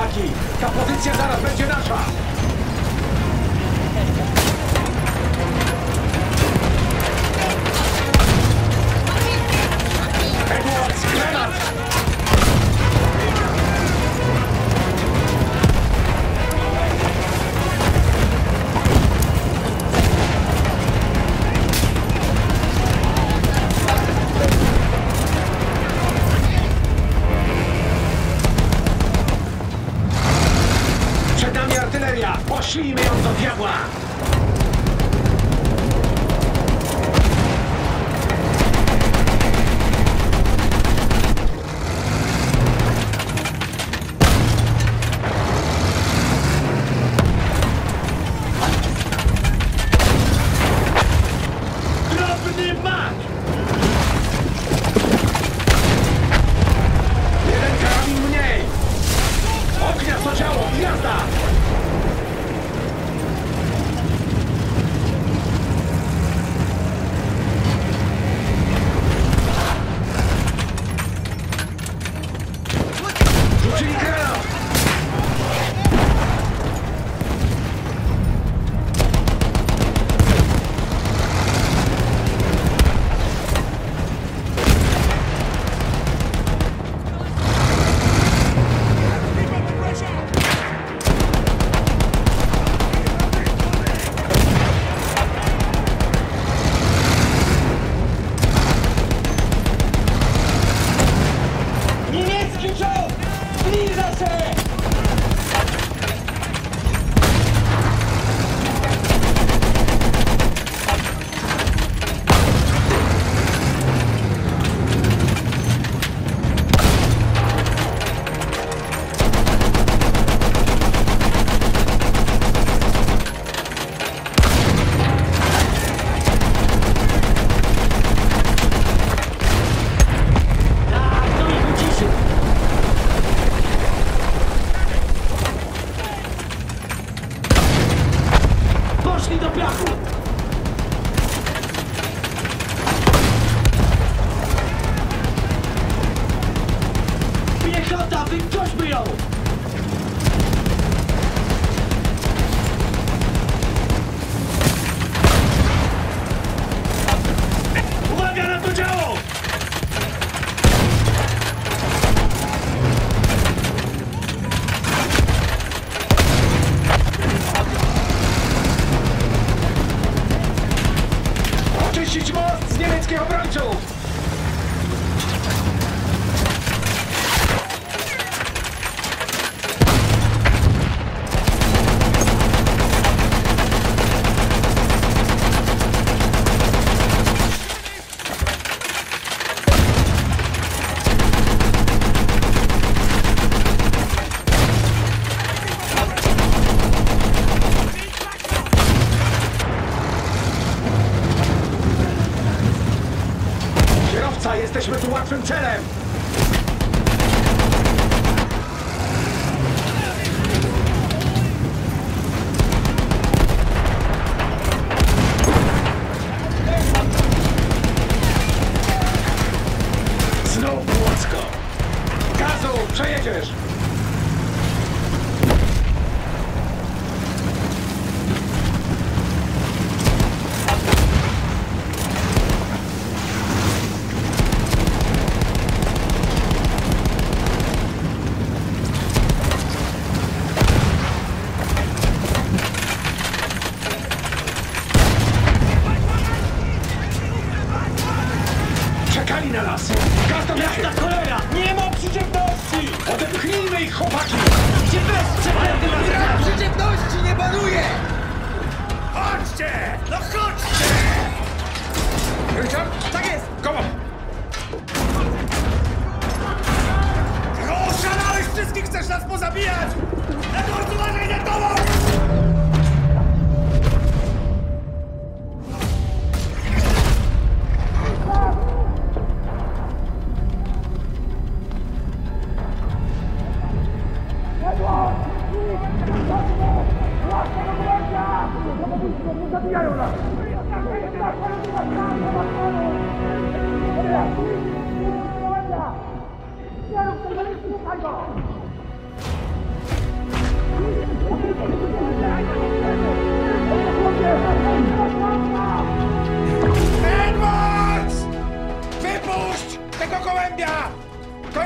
chłopaki! Ta pozycja zaraz będzie nasza! ainda pra quebranto! naszym celem! Znowu łódzko! Gazu, przejedziesz! Richard? Tak jest! Komu? Oszalałeś! Wszystkich chcesz nas pozabijać! Edward, uważaj na tobą!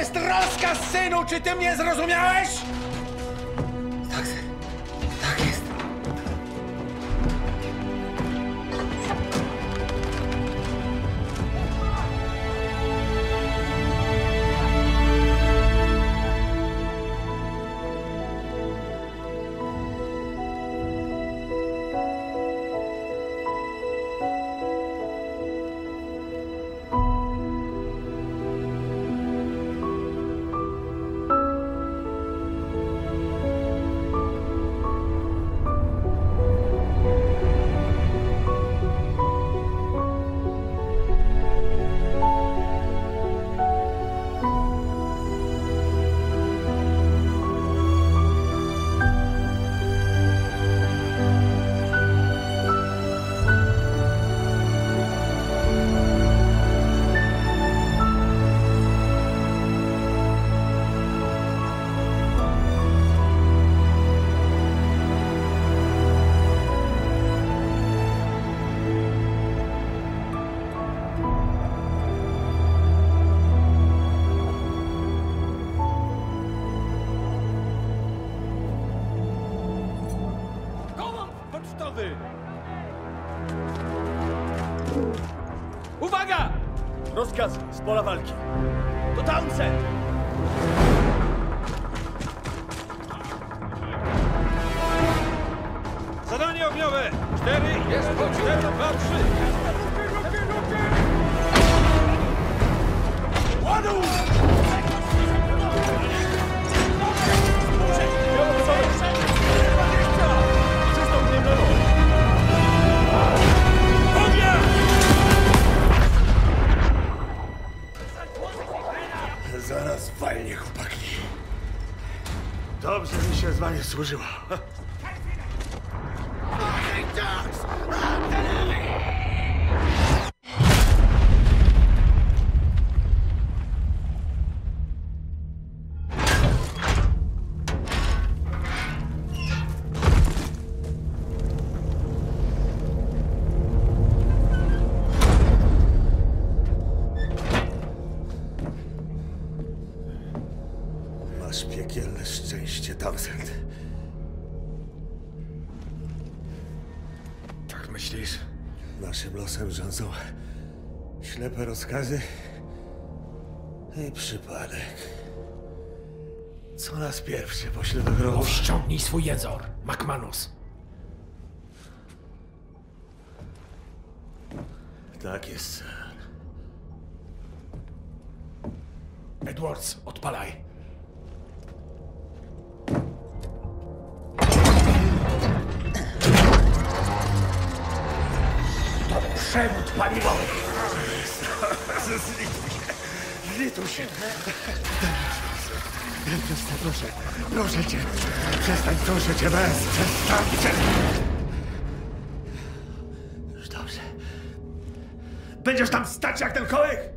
Jest rozkaz, synu! Czy ty mnie zrozumiałeś? Rozkaz z pola walki. To Townsend! Zadanie ogniowe! Cztery, jest cztery, dwa, trzy! Ładuj! Służyło. Masz piekielne szczęście, Townsend. Naszym losem rządzą ślepe rozkazy i przypadek. Co nas pierwszy pośle do grobu? Ściągnij swój jęzor, McManus. Tak jest, sir. Edwards, odpalaj. Przewód paliwowy. Zlituj się. Przestań, proszę. Proszę cię. Przestań, proszę cię, bez. Przestańcie. Już dobrze. Będziesz tam stać jak ten kołek?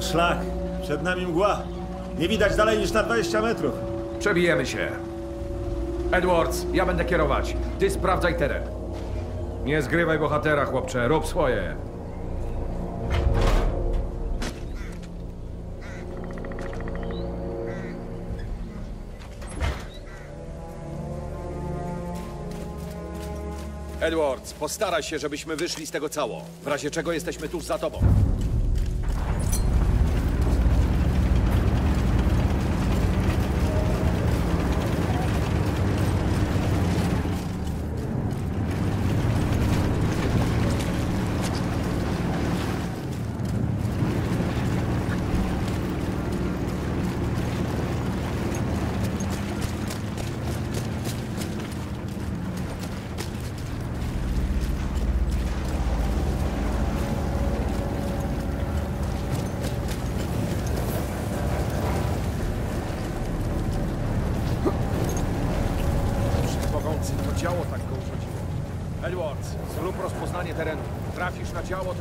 To szlak. Przed nami mgła. Nie widać dalej niż na 20 metrów. Przebijemy się. Edwards, ja będę kierować. Ty sprawdzaj teren. Nie zgrywaj bohatera, chłopcze. Rób swoje. Edwards, postaraj się, żebyśmy wyszli z tego cało. W razie czego jesteśmy tuż za tobą.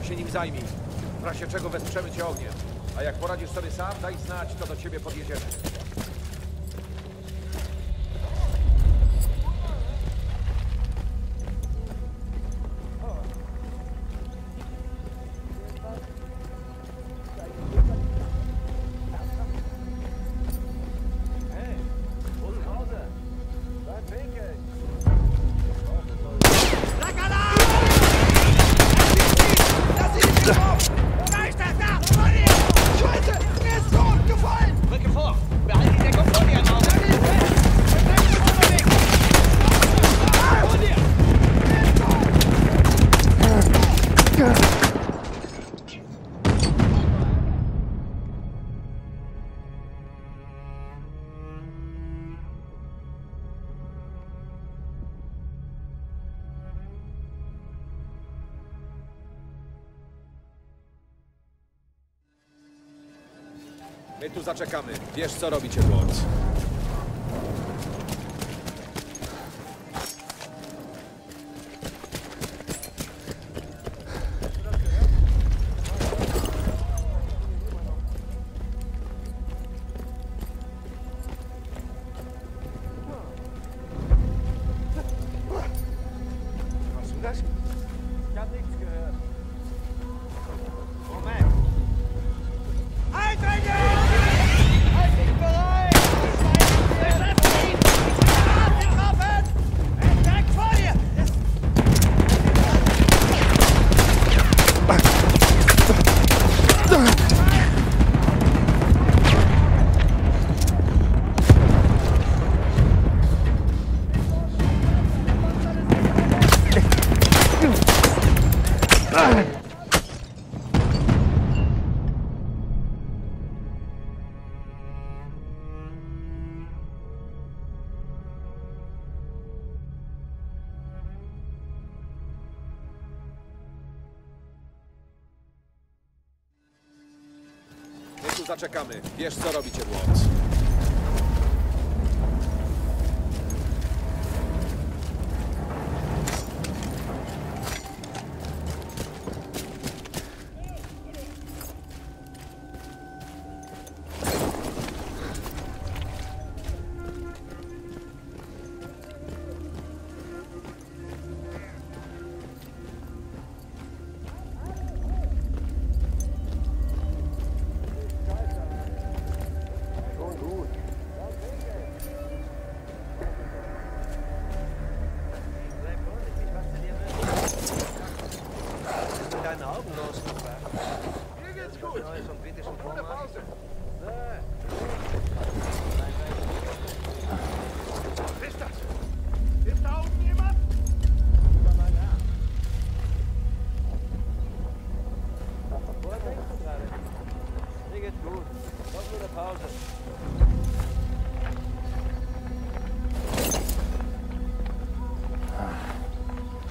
Się nim zajmij. W razie czego wesprzemy cię ogniem. A jak poradzisz sobie sam, daj znać, to do ciebie podjedziemy. My tu zaczekamy. Wiesz, co robić, Edwards. Zaczekamy. Wiesz, co robić, Edwards.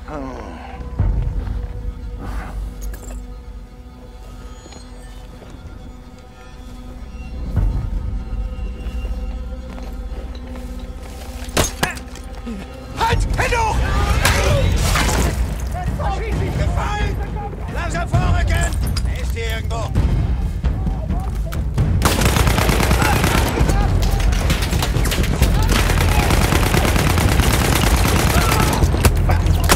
Oh.